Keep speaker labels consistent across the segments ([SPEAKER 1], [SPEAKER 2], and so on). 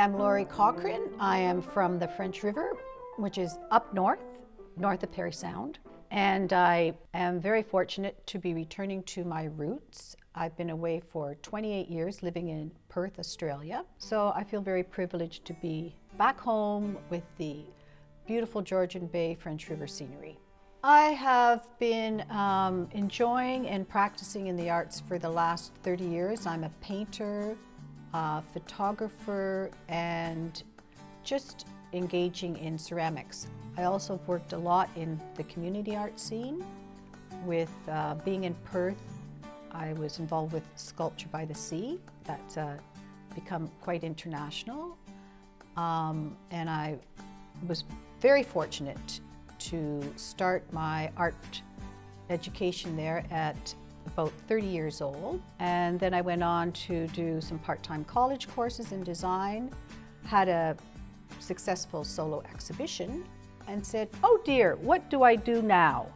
[SPEAKER 1] I'm Laurie Cochrane. I am from the French River, which is up north, north of Parry Sound. And I am very fortunate to be returning to my roots. I've been away for 28 years living in Perth, Australia. So I feel very privileged to be back home with the beautiful Georgian Bay French River scenery. I have been um, enjoying and practicing in the arts for the last 30 years. I'm a painter, a photographer, and just engaging in ceramics. I also worked a lot in the community art scene. With uh, being in Perth, I was involved with Sculpture by the Sea. That's uh, become quite international. Um, and I was very fortunate to start my art education there at about 30 years old. And then I went on to do some part-time college courses in design, had a successful solo exhibition, and said, oh dear, what do I do now?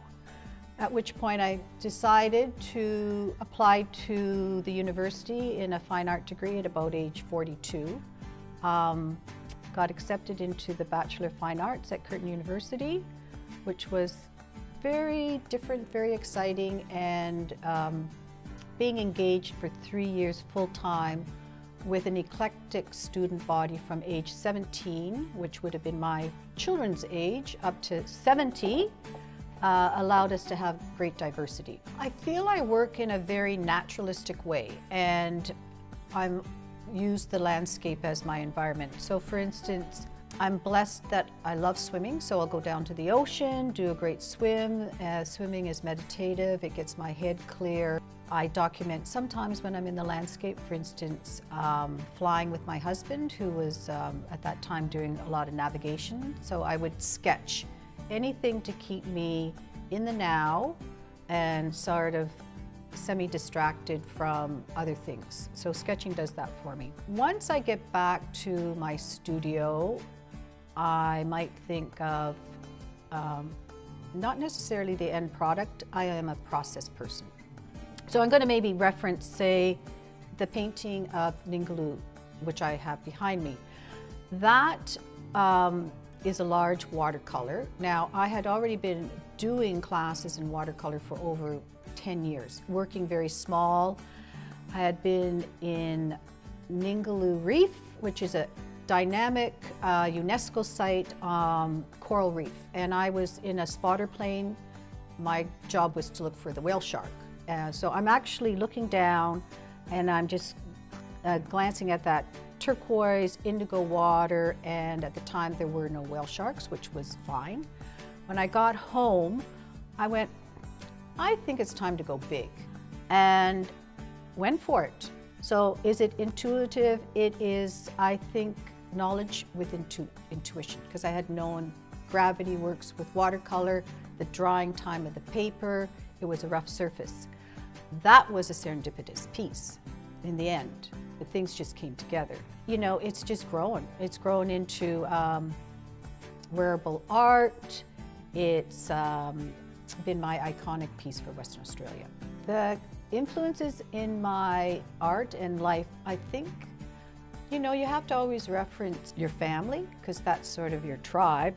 [SPEAKER 1] At which point I decided to apply to the university in a fine art degree at about age 42. Um, got accepted into the Bachelor of Fine Arts at Curtin University which was very different, very exciting, and um, being engaged for three years full time with an eclectic student body from age 17, which would have been my children's age, up to 70, uh, allowed us to have great diversity. I feel I work in a very naturalistic way, and I'm use the landscape as my environment. So for instance, I'm blessed that I love swimming, so I'll go down to the ocean, do a great swim. Uh, swimming is meditative, it gets my head clear. I document sometimes when I'm in the landscape, for instance, um, flying with my husband, who was um, at that time doing a lot of navigation. So I would sketch anything to keep me in the now and sort of semi-distracted from other things. So sketching does that for me. Once I get back to my studio, I might think of um, not necessarily the end product, I am a process person. So I'm going to maybe reference, say, the painting of Ningaloo, which I have behind me. That um, is a large watercolor. Now, I had already been doing classes in watercolor for over 10 years, working very small. I had been in Ningaloo Reef, which is a dynamic uh, UNESCO site um, coral reef. And I was in a spotter plane. My job was to look for the whale shark. Uh, so I'm actually looking down and I'm just uh, glancing at that turquoise indigo water and at the time there were no whale sharks, which was fine. When I got home, I went, I think it's time to go big and went for it. So is it intuitive? It is, I think, knowledge with intu intuition because I had known gravity works with watercolor, the drying time of the paper, it was a rough surface. That was a serendipitous piece in the end. The things just came together. You know, it's just grown. It's grown into um, wearable art. It's um, been my iconic piece for Western Australia. The influences in my art and life, I think, you know, you have to always reference your family because that's sort of your tribe.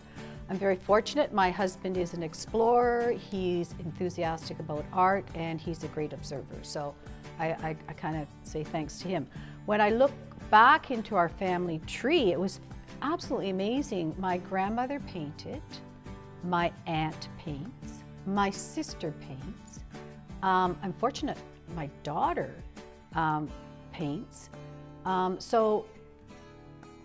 [SPEAKER 1] I'm very fortunate. My husband is an explorer. He's enthusiastic about art and he's a great observer. So I, I, I kind of say thanks to him. When I look back into our family tree, it was absolutely amazing. My grandmother painted, my aunt paints, my sister paints. Um, I'm fortunate my daughter um, paints. Um, so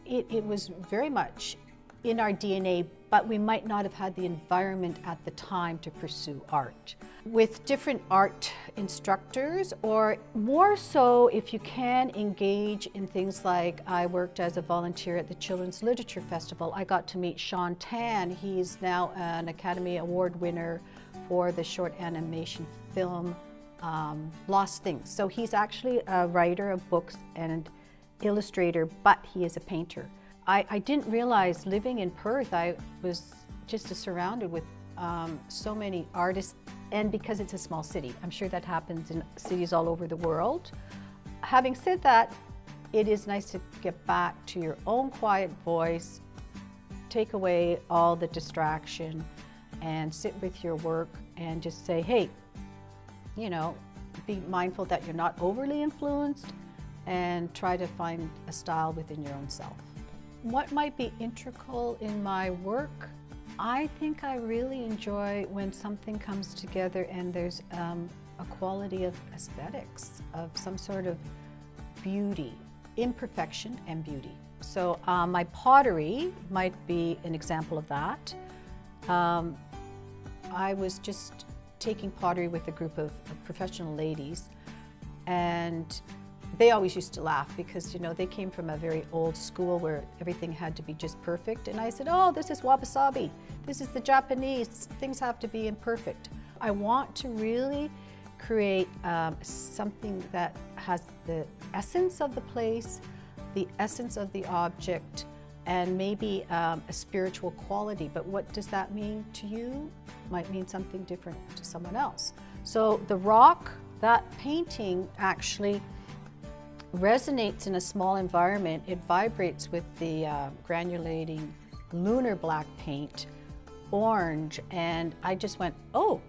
[SPEAKER 1] it, it was very much in our DNA, but we might not have had the environment at the time to pursue art. With different art instructors, or more so if you can engage in things like I worked as a volunteer at the Children's Literature Festival. I got to meet Shaun Tan. He's now an Academy Award winner for the short animation film um, Lost Things. So he's actually a writer of books and illustrator, but he is a painter. I, I didn't realize living in Perth, I was just surrounded with um, so many artists, and because it's a small city, I'm sure that happens in cities all over the world. Having said that, it is nice to get back to your own quiet voice, take away all the distraction, and sit with your work and just say, hey, you know, be mindful that you're not overly influenced and try to find a style within your own self. What might be integral in my work? I think I really enjoy when something comes together and there's um, a quality of aesthetics, of some sort of beauty, imperfection and beauty. So um, my pottery might be an example of that. Um, I was just taking pottery with a group of, of professional ladies and they always used to laugh because you know they came from a very old school where everything had to be just perfect and I said oh this is wabi-sabi this is the Japanese things have to be imperfect I want to really create um, something that has the essence of the place the essence of the object and maybe um, a spiritual quality. But what does that mean to you? Might mean something different to someone else. So the rock, that painting actually resonates in a small environment. It vibrates with the uh, granulating lunar black paint, orange, and I just went, oh,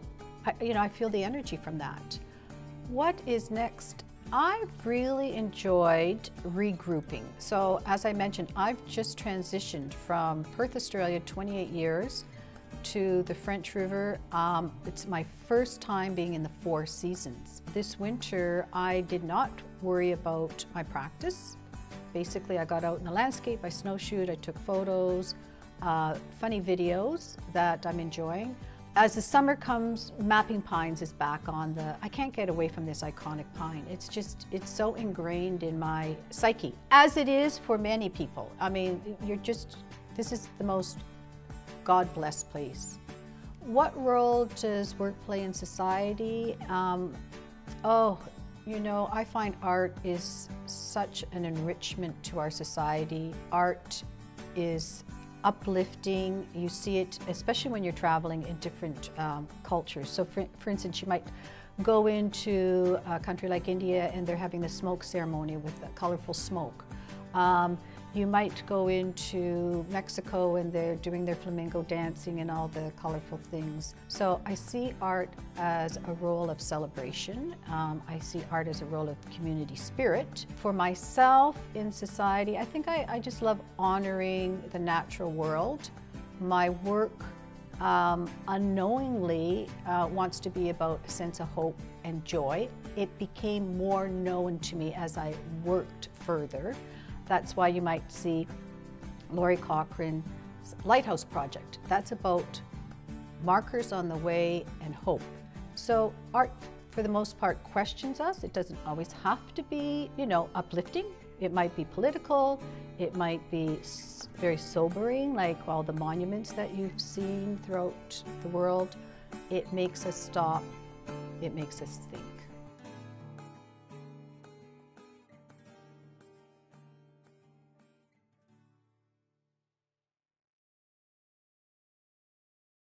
[SPEAKER 1] I, you know, I feel the energy from that. What is next I've really enjoyed regrouping. So as I mentioned, I've just transitioned from Perth, Australia, 28 years, to the French River. Um, it's my first time being in the Four Seasons. This winter, I did not worry about my practice. Basically, I got out in the landscape, I snowshoed, I took photos, uh, funny videos that I'm enjoying. As the summer comes, Mapping Pines is back on the, I can't get away from this iconic pine. It's just, it's so ingrained in my psyche, as it is for many people. I mean, you're just, this is the most God-blessed place. What role does work play in society? Um, oh, you know, I find art is such an enrichment to our society. Art is uplifting. You see it, especially when you're traveling in different um, cultures. So for, for instance, you might go into a country like India and they're having the smoke ceremony with the colorful smoke. Um, you might go into Mexico and they're doing their flamingo dancing and all the colorful things. So I see art as a role of celebration. Um, I see art as a role of community spirit. For myself in society, I think I, I just love honoring the natural world. My work um, unknowingly uh, wants to be about a sense of hope and joy. It became more known to me as I worked further. That's why you might see Laurie Cochrane's Lighthouse Project. That's about markers on the way and hope. So art, for the most part, questions us. It doesn't always have to be, you know, uplifting. It might be political. It might be very sobering, like all the monuments that you've seen throughout the world. It makes us stop. It makes us think.